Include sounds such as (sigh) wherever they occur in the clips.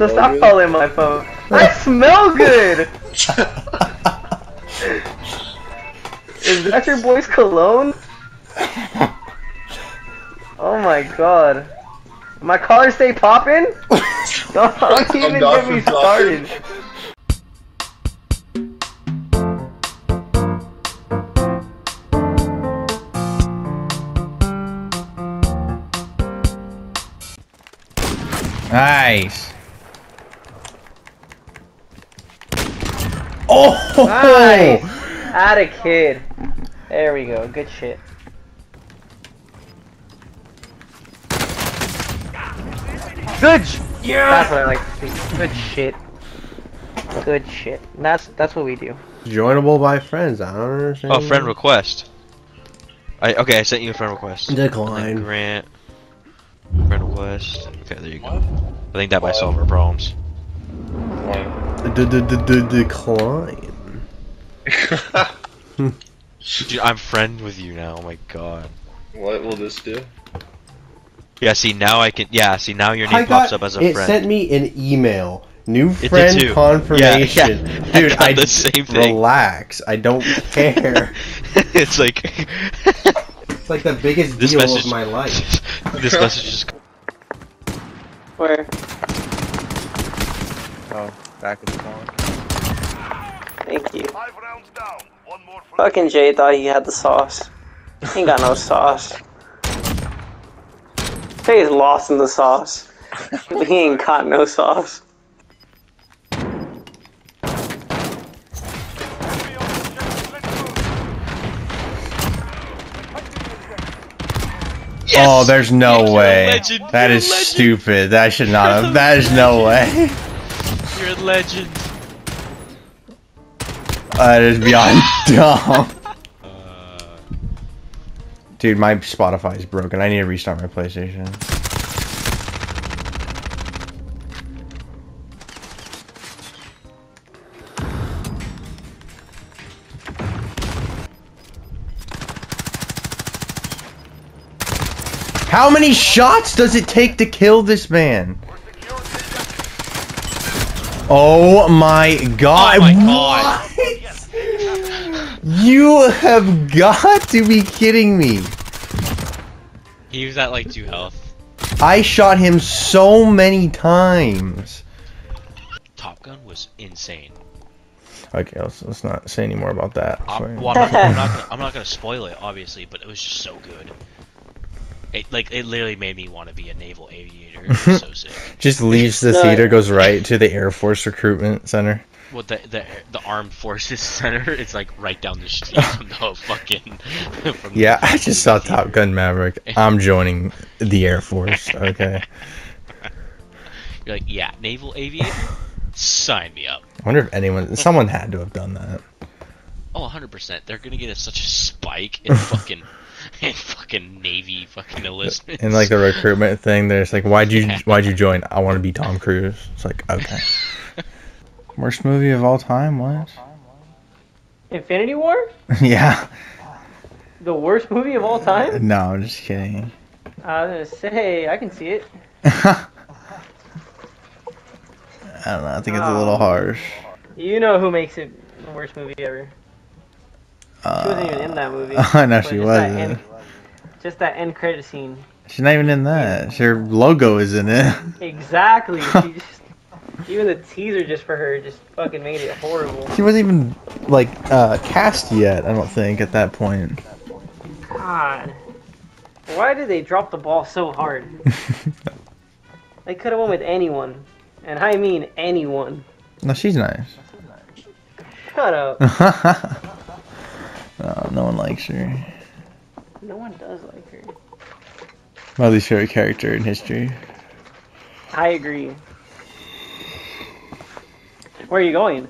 So oh, smell stop good? calling my phone. (laughs) I smell good! (laughs) Is that your boy's cologne? (laughs) Oh my god. My car stay popping? Don't even not get me from started. Nice. Oh! Nice! Add a kid. There we go. Good shit. Good. sh- That's what I like to see. Good shit. Good shit. That's that's what we do. Joinable by friends. I don't understand. Oh, friend request. I okay. I sent you a friend request. And Decline. Grant. Friend request. Okay, there you go. I think that might solve our problems. Decline. Dude, I'm friend with you now. Oh my god. what will this do? Yeah. See now I can. Yeah. See now your I name pops got- up as a it friend. sent me an email. New did friend too. confirmation. Yeah, yeah. (laughs) Dude, I got I the same thing. Relax. I don't care. (laughs) it's like (laughs) it's like the biggest this deal message. of my life. this message is. Where? Oh, back in spawn. Thank you. Five rounds down. One more Fucking Jay thought he had the sauce. He ain't got no (laughs) sauce. Jay's lost in the sauce. he ain't got no sauce. Oh, there's no You're way. legend. That You're is stupid. That should not have. That is no way. You're a legend. That is beyond (laughs) dumb. Uh, Dude, my Spotify is broken. I need to restart my PlayStation. How many shots does it take to kill this man? Oh my god. Oh my God. What? You have got to be kidding me. he was at like two health. I shot him so many times. Top Gun was insane. Okay, let's, let's not say any more about that. I'm, well, I'm, not, I'm, (laughs) not gonna, I'm not gonna spoil it, obviously, but it was just so good. It like it literally made me want to be a naval aviator. It was so (laughs) sick. Just leaves the No, uh, theater, goes right to the Air Force Recruitment Center. Well, the the the Armed Forces (laughs) Center, it's like right down the street (laughs) from the fucking. (laughs) From the- Yeah, I just saw the Top Gun Maverick. I'm joining the Air Force. Okay. You're like, yeah, naval aviator. Sign me up. I wonder if anyone, someone had to have done that. Oh, 100 percent. They're gonna get us such a spike in fucking in fucking Navy fucking enlistments. In like the recruitment thing, there's like, why'd you, Yeah. why'd you join? I want to be Tom Cruise. It's like, okay. Worst movie of all time? was? (laughs) Infinity War? (laughs) yeah. The worst movie of all time? No, I'm just kidding. I was gonna say, I can see it. (laughs) I don't know. I think it's a little Oh. harsh. You know who makes it the worst movie ever. She Uh, wasn't even in that movie. I know she wasn't. end- Just that end credit scene. She's not even in that. Her logo is in it. Exactly. She just, even the teaser just for her just fucking made it horrible. She wasn't even like uh, cast yet. I don't think at that point. God. Why did they drop the ball so hard? (laughs) They could have went with anyone. And I mean anyone. no, she's nice. Shut up. (laughs) oh, no one likes her. No one does like her. My least favorite character in history. I agree. Where are you going?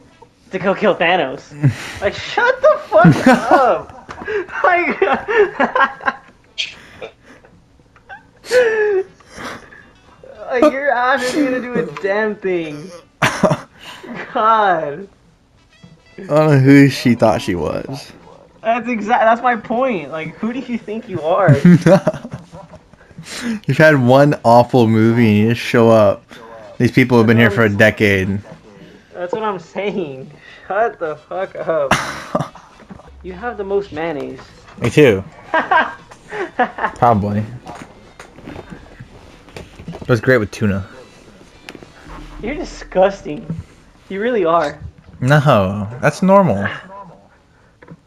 To go kill Thanos. (laughs) like, shut the fuck up! (laughs) Like, (laughs) like, your ass isn't gonna do a damn thing. God. I don't know who she thought she was. That's exact. That's my point. Like, who do you think you are? You've had one awful movie and you just show up These people have been here for a decade. That's what I'm saying. Shut the fuck up. (laughs) You have the most mayonnaise. Me too. (laughs) Probably. It was great with tuna. You're disgusting. You really are. No, that's normal. (laughs)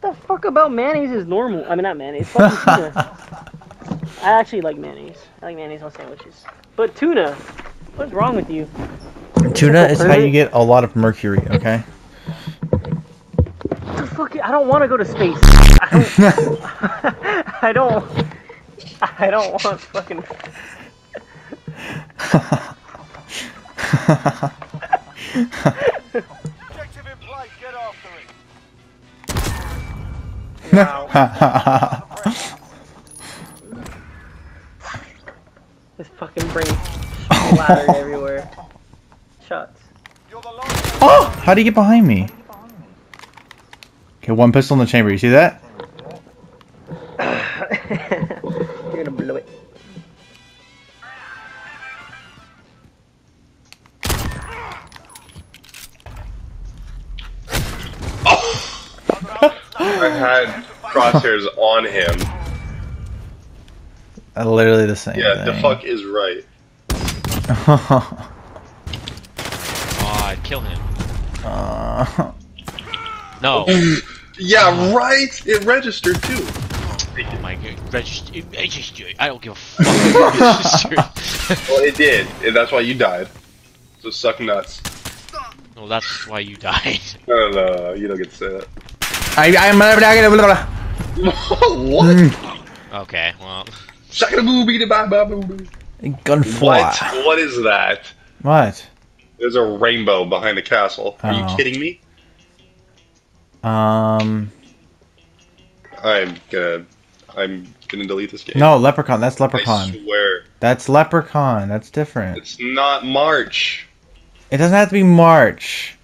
What the fuck about mayonnaise is normal? I mean, not mayonnaise. Fucking tuna. I actually like mayonnaise. I like mayonnaise on sandwiches. But tuna, what's wrong with you? Tuna is how you get a lot of mercury, (laughs) okay? The fuck? I don't want to go to space. I don't. (laughs) I don't. I don't want fucking. Objective in place, get after it. Wow. (laughs) This fucking brain splattered everywhere. Shots. You're the last oh! How do you get behind me? Okay, one pistol in the chamber. You see that? You're gonna blow it. I had crosshairs on him. Uh, Literally the same. Yeah, the fuck is right. God, (laughs) kill him. Uh, (laughs) No. (laughs) Yeah, right. It registered too. Oh my god. Register. Register. I don't give a fuck. (laughs) Well, it did, and that's why you died. So suck nuts. well, that's why you died. No, no, no, you don't get to say that. I, I'm. what? Okay, well. Shaka-da-boo-bee-da-ba-ba-boo-boo. Gunfly. What? What is that? What? There's a rainbow behind the castle. Are Oh. you kidding me? Um. I'm gonna, I'm gonna delete this game. No, Leprechaun. That's Leprechaun. I swear, That's Leprechaun. That's different. it's not March. It doesn't have to be March.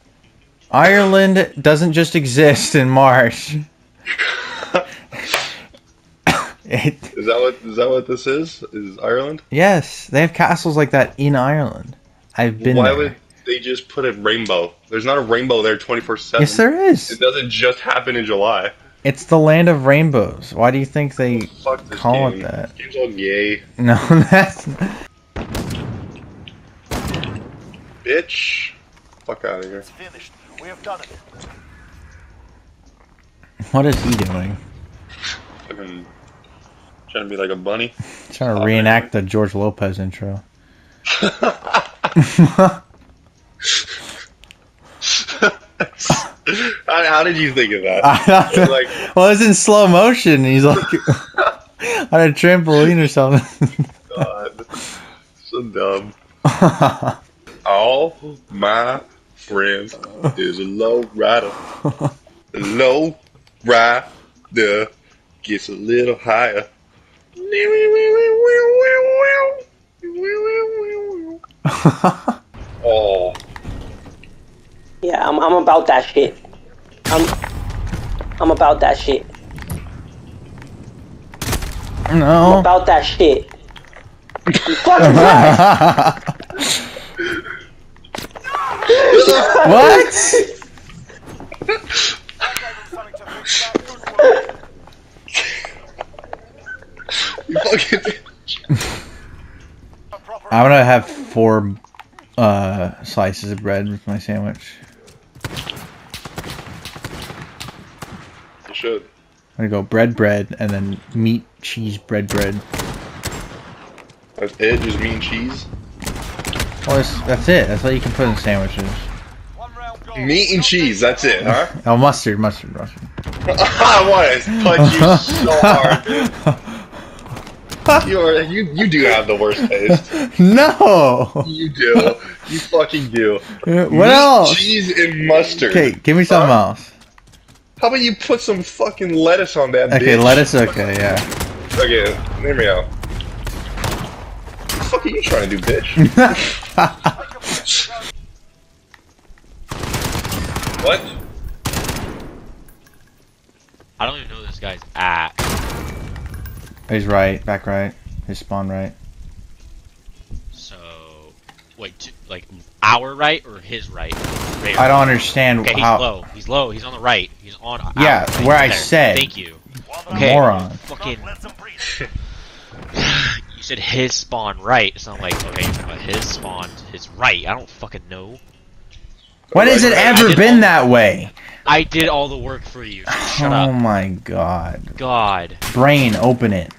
Ireland doesn't just exist in March. (laughs) it, Is that what? Is that what this is? Is Ireland? yes, they have castles like that in Ireland. I've been Why there. would they just put a rainbow? There's not a rainbow there 24 seven. yes, there is. It doesn't just happen in July. It's the land of rainbows. Why do you think they Fuck this call it game. that? Game's all gay, No, (laughs) that's bitch. Fuck out of here. It's finished. We have done it. what is he doing? Fucking trying to be like a bunny. Trying to Oh, reenact the George Lopez intro. (laughs) how, how did you think of that? I don't know. like, well, it's in slow motion. He's like on a trampoline or something. God, so dumb. All my friends is a low rider. A low rider gets a little higher. (laughs) Oh, Yeah, I'm, I'm about that shit. I'm, I'm about that shit. I'm no. about that shit. I'm fucking back. what? Something to think about. Good work. you fucking. I'm gonna have four uh, slices of bread with my sandwich. You should. I'm gonna go bread, bread, and then meat, cheese, bread, bread. That's it, just meat and cheese. Well, that's, that's it. That's all you can put in sandwiches. one round gone. Meat and cheese, that's it, huh? (laughs) Oh, mustard, mustard, mustard. (laughs) I want to punch you so hard, dude. (laughs) (laughs) You, are, you, you do have the worst taste. (laughs) no. You do. You fucking do. What Meat, else? Cheese and mustard. Okay, give me something Huh? else. How about you put some fucking lettuce on that Okay, bitch? lettuce. Okay, yeah. (laughs) Okay, hear me out. What the fuck are you trying to do, bitch? what? I don't even know where this guy's at. He's right, back right. His spawn right. So. Wait, t- like our right or his right? Right I don't understand Okay, he's how. low. He's low. He's on the right. He's on. Yeah, right where I said. Thank you. Okay. Moron. Fucking. Don't let them breathe. You said his spawn right. It's not like okay, his spawn his right. I don't fucking know. When has it ever been all- that way? I did all the work for you. so oh up. my god. God. Brain, open it.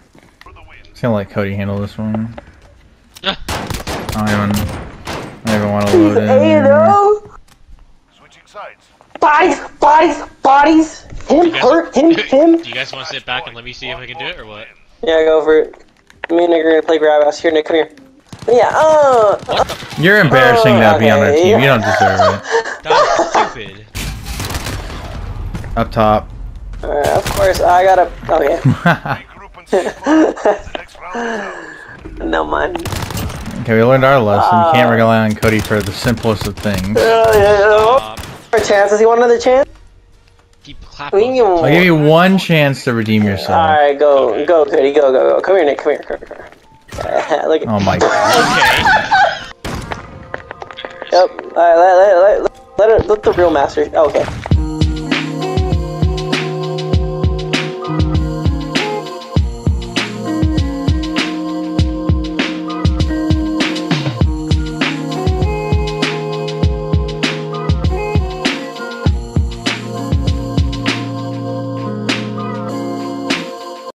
For the win. Just gonna let Cody handle this one. I don't even. I don't even want to load Hey, in. no! Switching sides. Bodies, bodies, bodies! Him, You guys- her, him, him! Do you guys want to sit back and let me see if I can do it or what? Yeah, go for it. Me and Nick are gonna play grab ass. Here, Nick, come here. Yeah, uh, What the? You're embarrassing to be on our Okay. team. You don't deserve it. (laughs) That's stupid. Up top. Alright, of course, I gotta. Okay, (laughs) (laughs) Regroup and see The next round is ours. no man. okay, we learned our lesson. You Uh. can't rely on Cody for the simplest of things. Uh, For chances, you want another chance? keep clapping. I'll give you one chance to redeem yourself. Alright, go, go, Cody, go, go, go. Come here, Nick, come here, come here, come here. (laughs) Look at. Oh my (laughs) god. Okay. Yep. Alright, let, let, let, let, it, let the real master. Oh, okay.